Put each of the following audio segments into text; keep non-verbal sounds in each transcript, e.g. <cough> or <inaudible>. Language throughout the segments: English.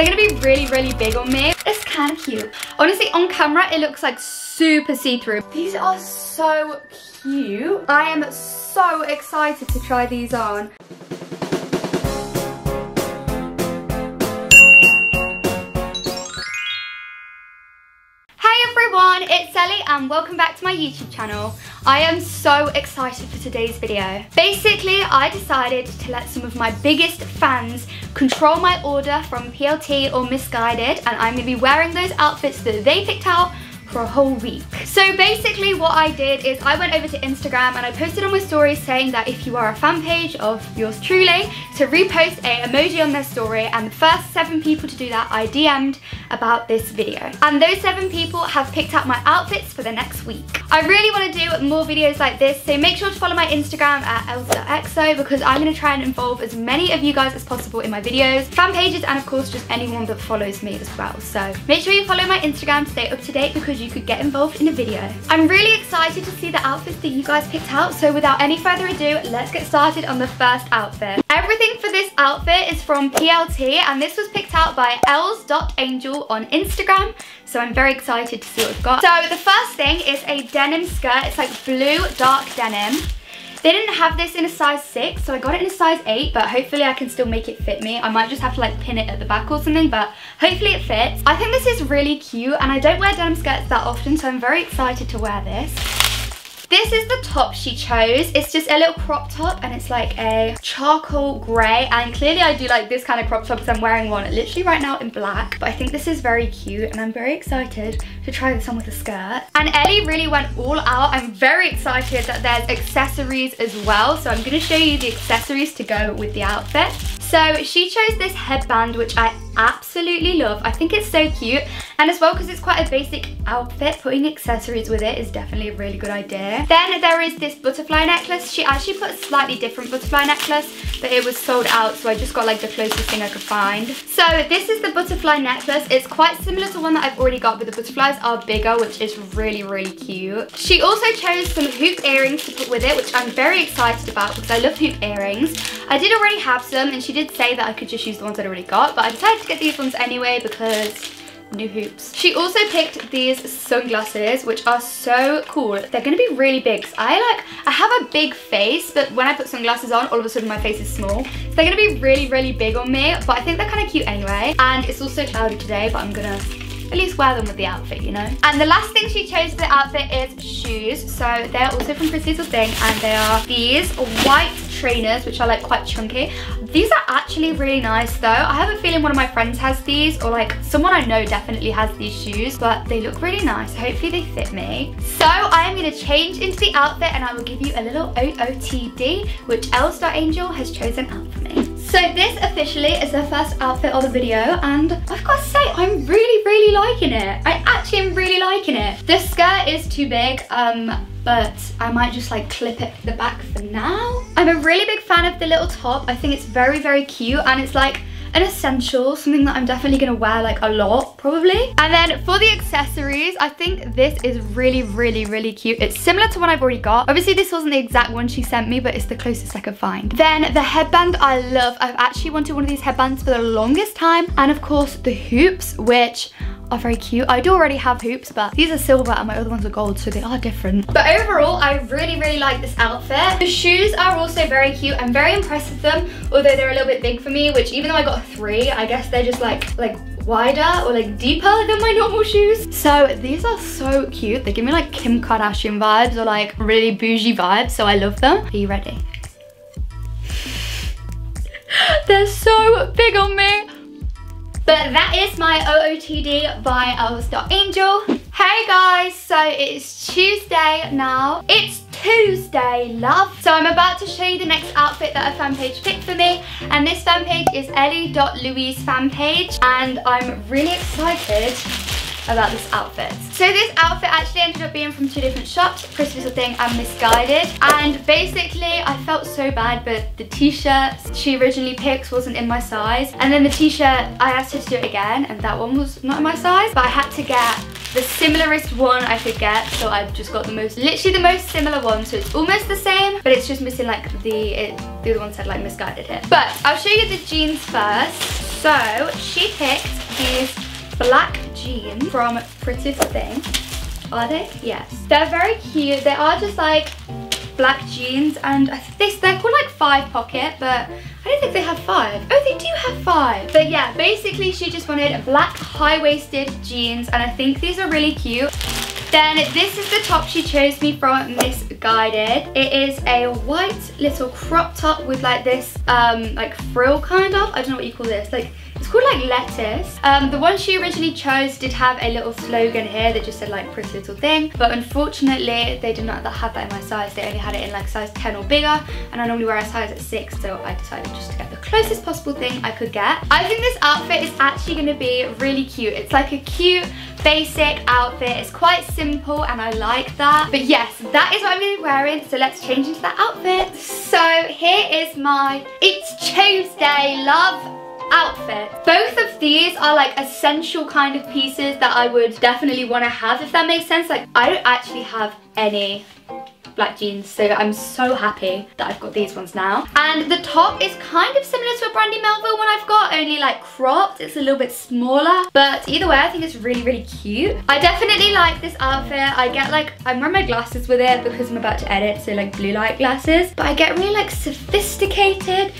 They're gonna be really, really big on me. It's kind of cute. Honestly, on camera, it looks like super see-through. These are so cute. I am so excited to try these on. Everyone, it's Ellie and welcome back to my YouTube channel. I am so excited for today's video. Basically, I decided to let some of my biggest fans control my order from PLT or Missguided and I'm going to be wearing those outfits that they picked out for a whole week. So basically what I did is I went over to Instagram and I posted on my story saying that if you are a fan page of yours truly to repost a emoji on their story and the first seven people to do that I DM'd about this video. And those seven people have picked out my outfits for the next week. I really want to do more videos like this so make sure to follow my Instagram at ellz.xo because I'm going to try and involve as many of you guys as possible in my videos, fan pages and of course just anyone that follows me as well. So make sure you follow my Instagram to stay up to date because you could get involved in a video. I'm really excited to see the outfits that you guys picked out, so without any further ado, let's get started on the first outfit. Everything for this outfit is from PLT, and this was picked out by els.angel on Instagram, so I'm very excited to see what we've got. So the first thing is a denim skirt. It's like blue dark denim. They didn't have this in a size 6, so I got it in a size 8, but hopefully I can still make it fit me. I might just have to like pin it at the back or something, but hopefully it fits. I think this is really cute, and I don't wear denim skirts that often, so I'm very excited to wear this. This is the top she chose. It's just a little crop top and it's like a charcoal grey. And clearly I do like this kind of crop top because I'm wearing one literally right now in black. But I think this is very cute and I'm very excited to try this on with a skirt. And Ellie really went all out. I'm very excited that there's accessories as well. So I'm going to show you the accessories to go with the outfit. So she chose this headband, which I absolutely love. I think it's so cute. And as well, because it's quite a basic outfit, putting accessories with it is definitely a really good idea. Then there is this butterfly necklace. She actually put a slightly different butterfly necklace, but it was sold out, so I just got like the closest thing I could find. So this is the butterfly necklace. It's quite similar to one that I've already got, but the butterflies are bigger, which is really, really cute. She also chose some hoop earrings to put with it, which I'm very excited about because I love hoop earrings. I did already have some, and she did say that I could just use the ones I'd already got, but I decided to get these ones anyway because new hoops. She also picked these sunglasses, which are so cool. They're gonna be really big. I like, I have a big face, but when I put sunglasses on, all of a sudden my face is small. So they're gonna be really, really big on me, but I think they're kind of cute anyway. And it's also cloudy today, but I'm gonna at least wear them with the outfit, you know? And the last thing she chose for the outfit is shoes. So they're also from Little Thing and they are these white trainers, which are like quite chunky. These are actually really nice though. I have a feeling one of my friends has these or like someone I know definitely has these shoes, but they look really nice. Hopefully they fit me. So I am gonna change into the outfit and I will give you a little OOTD, which Els.Angel has chosen out for me. So this officially is the first outfit of the video and I've got to say I'm really really liking it. I actually am really liking it. This skirt is too big um but I might just like clip it the back for now. I'm a really big fan of the little top. I think it's very very cute and it's like an essential, something that I'm definitely gonna wear like a lot, probably. And then for the accessories, I think this is really, really, really cute. It's similar to one I've already got. Obviously, this wasn't the exact one she sent me, but it's the closest I could find. Then the headband I love. I've actually wanted one of these headbands for the longest time. And of course, the hoops, which are very cute. I do already have hoops, but these are silver and my other ones are gold, so they are different. But overall, I really, really like this outfit. The shoes are also very cute. I'm very impressed with them, although they're a little bit big for me, which even though I got three, I guess they're just like, like wider or like deeper than my normal shoes. So these are so cute. They give me like Kim Kardashian vibes or like really bougie vibes, so I love them. Are you ready? <laughs> They're so big on me. But that is my OOTD by Els.Angel. Hey guys, so it's Tuesday now. It's Tuesday, love. So I'm about to show you the next outfit that a fan page picked for me. And this fan page is Ellie.Louise fan page. And I'm really excited about this outfit. So this outfit actually ended up being from two different shops, Pretty Little Thing and Missguided. And basically I felt so bad, but the t-shirt she originally picked wasn't in my size. And then the t-shirt, I asked her to do it again and that one was not in my size. But I had to get the similarest one I could get. So I've just got the most, literally the most similar one. So it's almost the same, but it's just missing like the, it, the other one said like Missguided here. But I'll show you the jeans first. So she picked these black jeans from Pretty Thing. Are they? Yes. They're very cute. They are just like black jeans and I this they're called like five pocket but I don't think they have five. Oh, they do have five. But yeah, basically she just wanted black high-waisted jeans and I think these are really cute. Then this is the top she chose me from Missguided. It is a white little crop top with like this um, like frill kind of. I don't know what you call this. Like it's called like lettuce. Um, the one she originally chose did have a little slogan here that just said like pretty little thing. But unfortunately, they did not have that in my size. They only had it in like size 10 or bigger. And I normally wear a size at six. So I decided just to get the closest possible thing I could get. I think this outfit is actually going to be really cute. It's like a cute basic outfit. It's quite simple and I like that. But yes, that is what I'm going to be wearing. So let's change into that outfit. So here is my It's Tuesday Love outfit. Both of these are like essential kind of pieces that I would definitely want to have if that makes sense. Like I don't actually have any black jeans so I'm so happy that I've got these ones now. And the top is kind of similar to a Brandy Melville one I've got only like cropped. It's a little bit smaller but either way I think it's really really cute. I definitely like this outfit. I get like I'm wearing my glasses with it because I'm about to edit so like blue light glasses. But I get really like sophisticated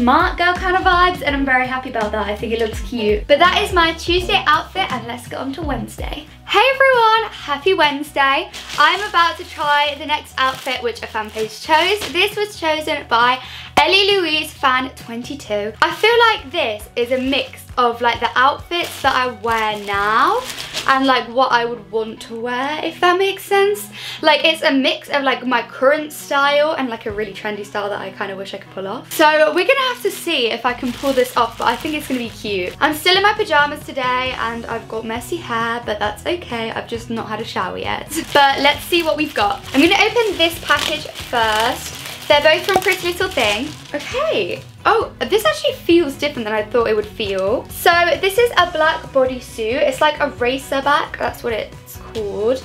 smart girl kind of vibes and I'm very happy about that. I think it looks cute. But that is my Tuesday outfit and let's get on to Wednesday. Hey everyone, happy Wednesday. I'm about to try the next outfit which a fan page chose. This was chosen by Ellie Louise Fan 22. I feel like this is a mix of like the outfits that I wear now and like what I would want to wear if that makes sense. Like it's a mix of like my current style and like a really trendy style that I kind of wish I could pull off. So we're gonna have to see if I can pull this off but I think it's gonna be cute. I'm still in my pajamas today and I've got messy hair but that's okay. I've just not had a shower yet. <laughs> But let's see what we've got. I'm gonna open this package first they're both from Pretty Little Thing. Okay. Oh, this actually feels different than I thought it would feel. So this is a black bodysuit. It's like a racer back. That's what it's called.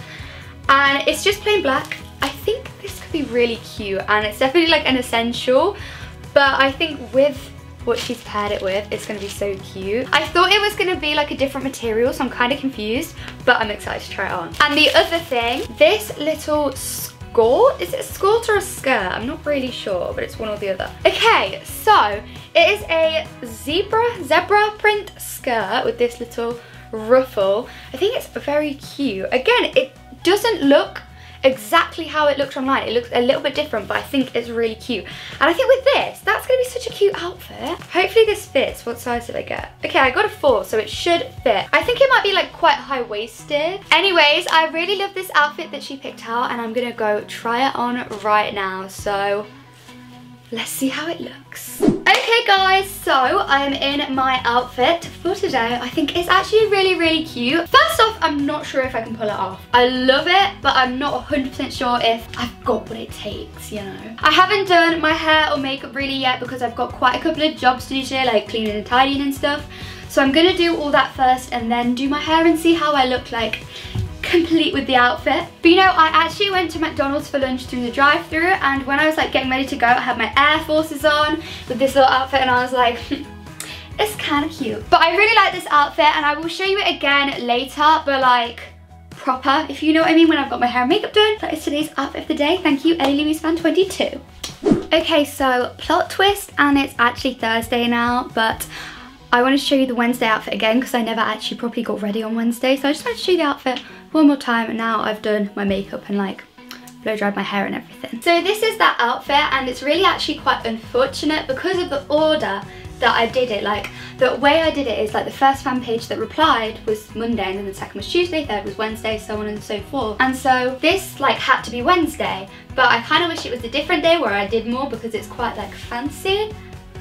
And it's just plain black. I think this could be really cute. And it's definitely like an essential. But I think with what she's paired it with. It's gonna be so cute. I thought it was gonna be like a different material, so I'm kind of confused, but I'm excited to try it on. And the other thing, this little skirt. Is it a skirt or a skirt? I'm not really sure, but it's one or the other. Okay, so it is a zebra, zebra print skirt with this little ruffle. I think it's very cute. Again, it doesn't look exactly how it looked online. It looks a little bit different, but I think it's really cute. And I think with this, that's gonna be such a cute outfit. Hopefully this fits. What size did I get? Okay, I got a four, so it should fit. I think it might be like quite high-waisted. Anyways, I really love this outfit that she picked out, and I'm gonna go try it on right now. So let's see how it looks. Okay guys, so I'm in my outfit for today. I think it's actually really, really cute. First off, I'm not sure if I can pull it off. I love it, but I'm not 100% sure if I've got what it takes, you know. I haven't done my hair or makeup really yet because I've got quite a couple of jobs to do today, like cleaning and tidying and stuff. So I'm gonna do all that first and then do my hair and see how I look like complete with the outfit. But you know, I actually went to McDonald's for lunch through the drive through and when I was like getting ready to go, I had my Air Forces on with this little outfit and I was like, hmm, it's kind of cute. But I really like this outfit and I will show you it again later, but like, proper, if you know what I mean, when I've got my hair and makeup done. That is today's outfit of the day. Thank you, Ellie Louise Fan 22. Okay, so plot twist, and it's actually Thursday now, but I want to show you the Wednesday outfit again because I never actually properly got ready on Wednesday. So I just want to show you the outfit one more time and now I've done my makeup and like blow dried my hair and everything. So this is that outfit and it's really actually quite unfortunate because of the order that I did it. Like the way I did it is like the first fan page that replied was Monday and then the second was Tuesday, third was Wednesday, so on and so forth. And so this like had to be Wednesday, but I kind of wish it was a different day where I did more because it's quite like fancy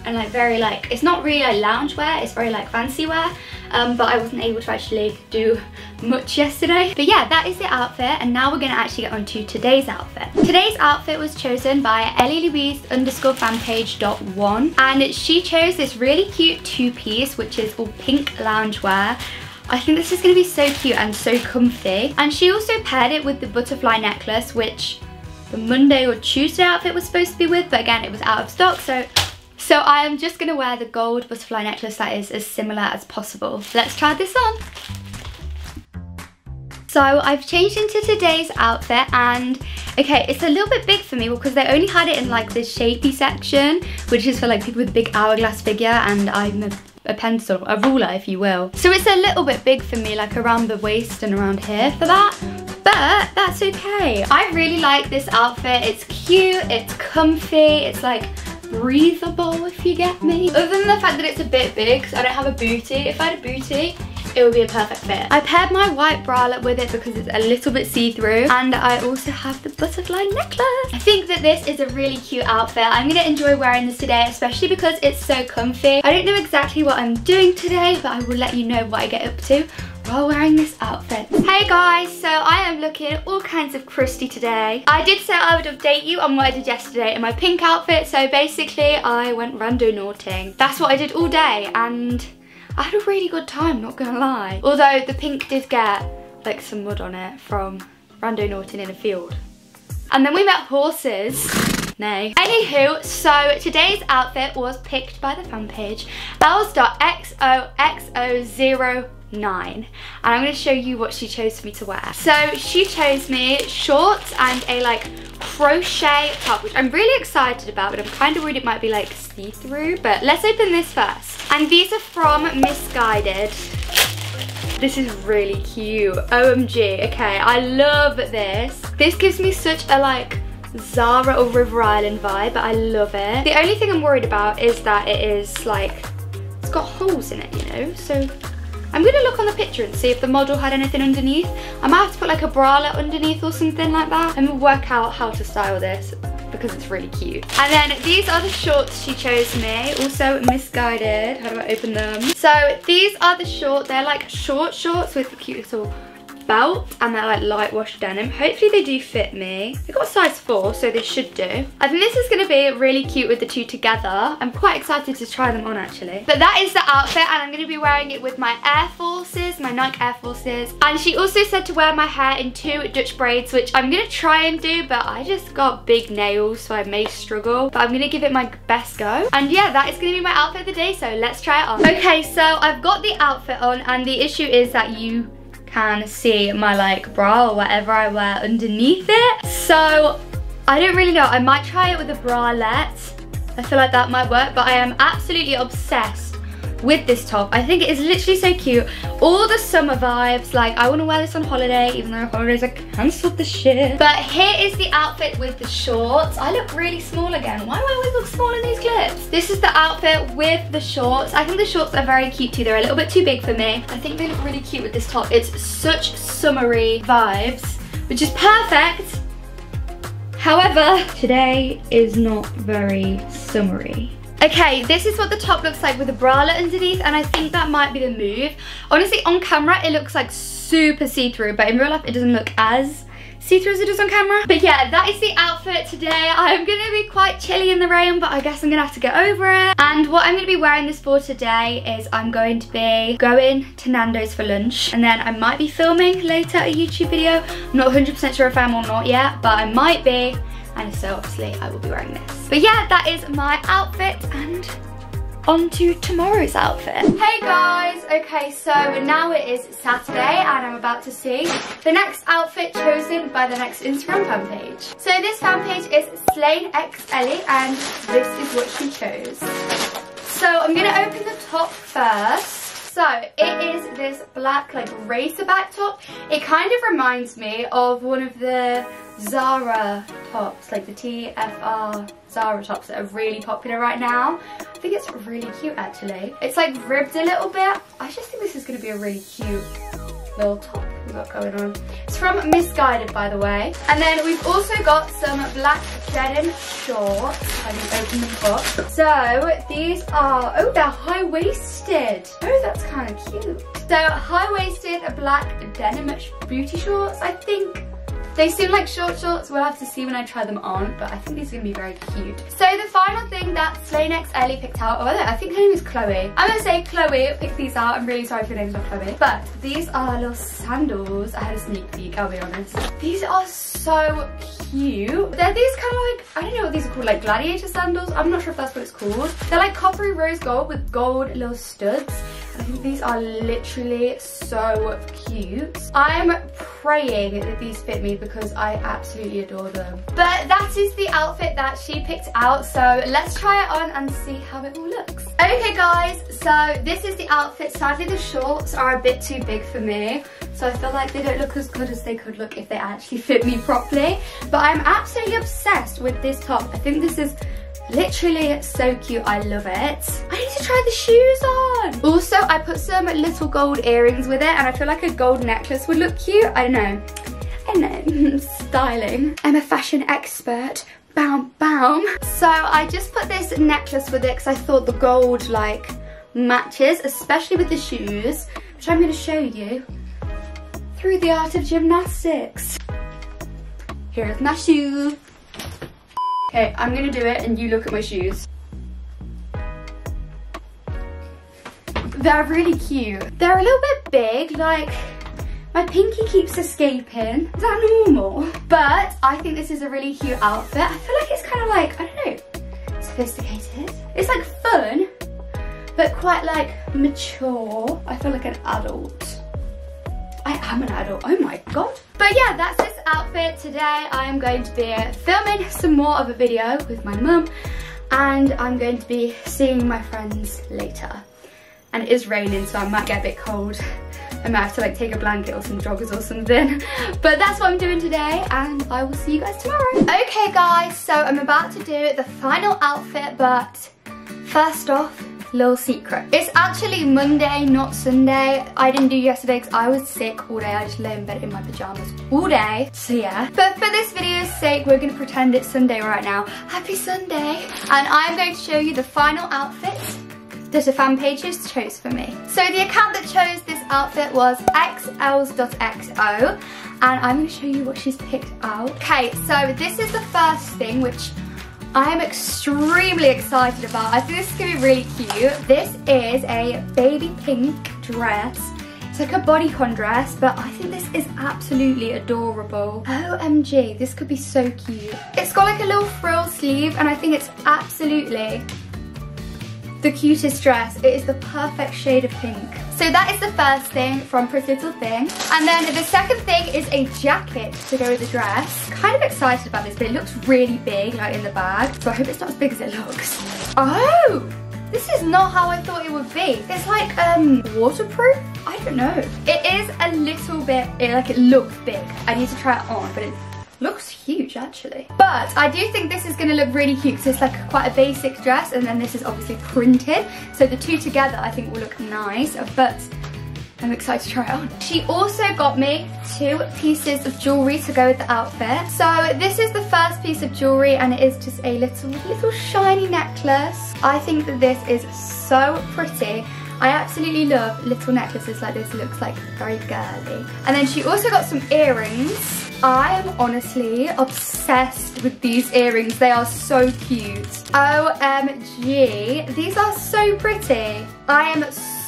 and like very like, it's not really like lounge wear, it's very like fancy wear. Um, but I wasn't able to actually do much yesterday. But yeah, that is the outfit and now we're gonna actually get on to today's outfit. Today's outfit was chosen by Ellie Louise underscore fanpage dot one and she chose this really cute two-piece which is all pink loungewear I think this is going to be so cute and so comfy. And she also paired it with the butterfly necklace, which the Monday or Tuesday outfit was supposed to be with, but again, it was out of stock, so so I am just going to wear the gold butterfly necklace that is as similar as possible. Let's try this on. So I've changed into today's outfit and okay, it's a little bit big for me because they only had it in like the shapy section, which is for like people with big hourglass figure and I'm a a pencil, a ruler if you will. So it's a little bit big for me, like around the waist and around here for that. But that's okay. I really like this outfit. It's cute, it's comfy, it's like breathable if you get me. Other than the fact that it's a bit big, because I don't have a booty. If I had a booty, it would be a perfect fit. I paired my white bralette with it because it's a little bit see-through and I also have the butterfly necklace. I think that this is a really cute outfit. I'm going to enjoy wearing this today, especially because it's so comfy. I don't know exactly what I'm doing today, but I will let you know what I get up to while wearing this outfit. Hey guys, so I am looking all kinds of crusty today. I did say I would update you on what I did yesterday in my pink outfit, so basically I went randonauting. That's what I did all day and I had a really good time, not gonna lie. Although the pink did get like some mud on it from randonauting in a field. And then we met horses. Nay. Anywho, so today's outfit was picked by the fan page bells.xoxo0 nine and I'm going to show you what she chose for me to wear. So she chose me shorts and a like crochet top which I'm really excited about but I'm kind of worried it might be like see-through but let's open this first. And these are from Missguided. This is really cute. OMG. Okay, I love this. This gives me such a like Zara or River Island vibe, but I love it. The only thing I'm worried about is that it is like, it's got holes in it, you know? So I'm gonna look on the picture and see if the model had anything underneath. I might have to put like a bralette underneath or something like that and work out how to style this because it's really cute. And then these are the shorts she chose me, also Missguided. How do I open them? So these are the short, they're like short shorts with the cute little belt and they're like light wash denim. Hopefully they do fit me. They got size 4 so they should do. I think this is going to be really cute with the two together. I'm quite excited to try them on actually. But that is the outfit and I'm going to be wearing it with my Air Forces, my Nike Air Forces. And she also said to wear my hair in two Dutch braids which I'm going to try and do but I just got big nails so I may struggle. But I'm going to give it my best go. And yeah that is going to be my outfit of the day so let's try it on. Okay so I've got the outfit on and the issue is that you can see my like bra or whatever I wear underneath it. So I don't really know. I might try it with a bralette. I feel like that might work, but I am absolutely obsessed with this top. I think it is literally so cute. All the summer vibes, like I want to wear this on holiday, even though holidays are cancelled this year. But here is the outfit with the shorts. I look really small again. Why do I always look small in these clips? This is the outfit with the shorts. I think the shorts are very cute too. They're a little bit too big for me. I think they look really cute with this top. It's such summery vibes, which is perfect. However, today is not very summery. Okay, this is what the top looks like with a bralette underneath and I think that might be the move. Honestly, on camera, it looks like super see-through, but in real life, it doesn't look as see-through as it does on camera. But yeah, that is the outfit today. I'm gonna be quite chilly in the rain, but I guess I'm gonna have to get over it. And what I'm gonna be wearing this for today is I'm going to be going to Nando's for lunch. And then I might be filming later a YouTube video. I'm not 100% sure if I am or not yet, but I might be and so obviously I will be wearing this. But yeah, that is my outfit and on to tomorrow's outfit. Hey guys, okay so now it is Saturday and I'm about to see the next outfit chosen by the next Instagram fan page. So this fan page is Slane X Ellie and this is what she chose. So I'm gonna open the top first. So it is this black like racer back top. It kind of reminds me of one of the Zara tops, like the TFR Zara tops that are really popular right now. I think it's really cute actually. It's like ribbed a little bit. I just think this is going to be a really cute little top we got going on. It's from Missguided, by the way. And then we've also got some black denim shorts. I can open them up. So these are, oh they're high-waisted. Oh that's kind of cute. So high-waisted black denim booty shorts I think they seem like short shorts, we'll have to see when I try them on, but I think these are gonna be very cute. So the final thing that Slane X Ellie picked out, oh I think her name is Chloe. I'm gonna say Chloe picked these out, I'm really sorry if your name's not Chloe. But these are little sandals, I had a sneak peek, I'll be honest. These are so cute. They're these kind of like, I don't know what these are called, like gladiator sandals? I'm not sure if that's what it's called. They're like coppery rose gold with gold little studs I think these are literally so cute. I'm praying that these fit me because I absolutely adore them. But that is the outfit that she picked out. So let's try it on and see how it all looks. Okay guys, so this is the outfit. Sadly the shorts are a bit too big for me. So I feel like they don't look as good as they could look if they actually fit me properly. But I'm absolutely obsessed with this top. I think this is Literally so cute, I love it. I need to try the shoes on. Also, I put some little gold earrings with it and I feel like a gold necklace would look cute. I don't know. I know, <laughs> styling. I'm a fashion expert. Bam, bam. So I just put this necklace with it because I thought the gold like matches, especially with the shoes, which I'm gonna show you through the art of gymnastics. Here's my shoe. Okay, I'm gonna do it and you look at my shoes. They're really cute. They're a little bit big, like my pinky keeps escaping. Is that normal? But I think this is a really cute outfit. I feel like it's kind of like, I don't know, sophisticated. It's like fun, but quite like mature. I feel like an adult. I am an adult, oh my god. But yeah, that's this outfit. Today I am going to be filming some more of a video with my mum and I'm going to be seeing my friends later. And it is raining so I might get a bit cold. I might have to like take a blanket or some joggers or something. <laughs> But that's what I'm doing today and I will see you guys tomorrow. Okay guys, so I'm about to do the final outfit but first off, little secret. It's actually Monday, not Sunday. I didn't do yesterday because I was sick all day. I just lay in bed in my pajamas all day. So yeah. But for this video's sake, we're going to pretend it's Sunday right now. Happy Sunday. And I'm going to show you the final outfit that a fan page chose for me. So the account that chose this outfit was xls.xo and I'm going to show you what she's picked out. Okay, so this is the first thing which I am extremely excited about. I think this is to be really cute. This is a baby pink dress. It's like a bodycon dress, but I think this is absolutely adorable. OMG, this could be so cute. It's got like a little frill sleeve and I think it's absolutely the cutest dress. It is the perfect shade of pink. So that is the first thing from Pretty Little Thing. And then the second thing is a jacket to go with the dress. Kind of excited about this, but it looks really big like in the bag. So I hope it's not as big as it looks. Oh! This is not how I thought it would be. It's like um waterproof? I don't know. It is a little bit, it, like it looks big. I need to try it on, but it looks huge actually. But I do think this is gonna look really cute because it's like quite a basic dress and then this is obviously printed. So the two together I think will look nice, but I'm excited to try it on. She also got me two pieces of jewellery to go with the outfit. So this is the first piece of jewellery and it is just a little, little shiny necklace. I think that this is so pretty. I absolutely love little necklaces like this. It looks like very girly. And then she also got some earrings. I am honestly obsessed with these earrings. They are so cute. OMG. These are so pretty. I am so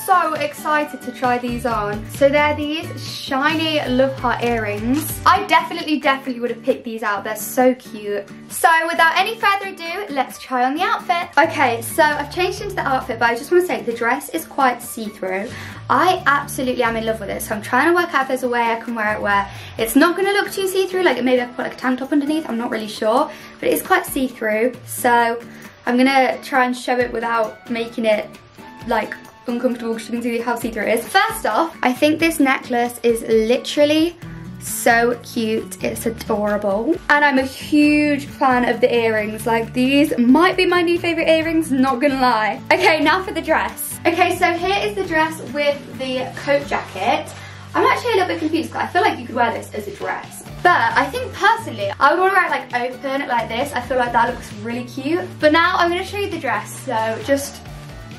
excited to try these on. So they're these shiny love heart earrings. I definitely, definitely would have picked these out. They're so cute. So without any further ado, let's try on the outfit. Okay, so I've changed into the outfit, but I just want to say the dress is quite see-through. I absolutely am in love with it, so I'm trying to work out if there's a way I can wear it where it's not going to look too see-through, like maybe I put like a tank top underneath, I'm not really sure, but it is quite see-through, so I'm going to try and show it without making it like uncomfortable because you can see how see-through it is. First off, I think this necklace is literally so cute it's adorable and i'm a huge fan of the earrings like these might be my new favorite earrings not gonna lie okay now for the dress okay so here is the dress with the coat jacket i'm actually a little bit confused because i feel like you could wear this as a dress but I think personally, I would want to wear it like open like this. I feel like that looks really cute. But now I'm going to show you the dress. So just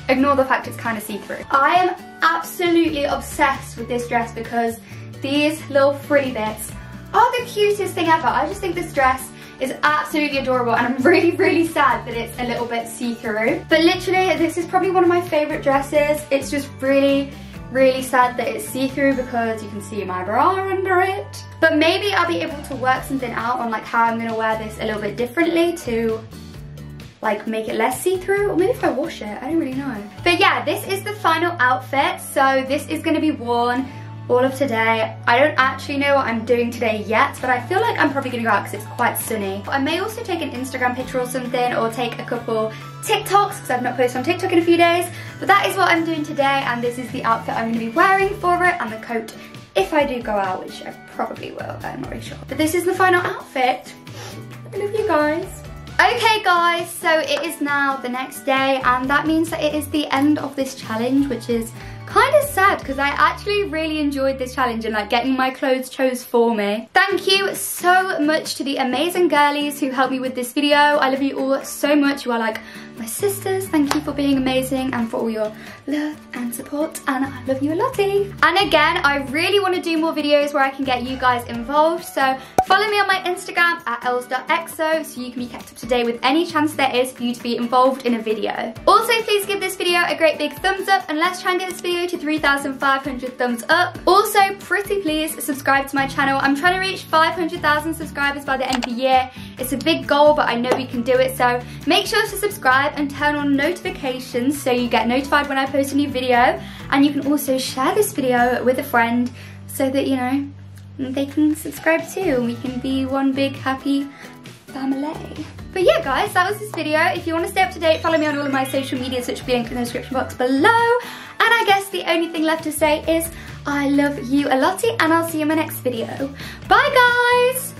ignore the fact it's kind of see-through. I am absolutely obsessed with this dress because these little frilly bits are the cutest thing ever. I just think this dress is absolutely adorable and I'm <laughs> really, really sad that it's a little bit see-through. But literally, this is probably one of my favorite dresses. It's just really, really sad that it's see-through because you can see my bra under it. But maybe I'll be able to work something out on like how I'm gonna wear this a little bit differently to like make it less see-through or maybe if I wash it, I don't really know. But yeah, this is the final outfit. So this is gonna be worn all of today. I don't actually know what I'm doing today yet, but I feel like I'm probably gonna go out because it's quite sunny. I may also take an Instagram picture or something or take a couple TikToks because I've not posted on TikTok in a few days. But that is what I'm doing today and this is the outfit I'm gonna be wearing for it and the coat if I do go out, which I probably will, I'm not really sure. But this is the final outfit. I love you guys. Okay guys, so it is now the next day and that means that it is the end of this challenge, which is kind of sad because I actually really enjoyed this challenge and like getting my clothes chose for me. Thank you so much to the amazing girlies who helped me with this video. I love you all so much. You are like my sisters. Thank you for being amazing and for all your love and support and I love you a lottie. Eh? And again, I really want to do more videos where I can get you guys involved. So follow me on my Instagram at ellz.xo so you can be kept up to date with any chance there is for you to be involved in a video. Also, please give this video a great big thumbs up and let's try and get this video to 3,500 thumbs up. Also, pretty please subscribe to my channel. I'm trying to reach 500,000 subscribers by the end of the year. It's a big goal, but I know we can do it. So make sure to subscribe and turn on notifications so you get notified when I post a new video. And you can also share this video with a friend so that, you know, they can subscribe too and we can be one big happy family. But yeah guys, that was this video. If you want to stay up to date, follow me on all of my social medias which will be linked in the description box below. And I guess the only thing left to say is I love you a lottie and I'll see you in my next video. Bye guys!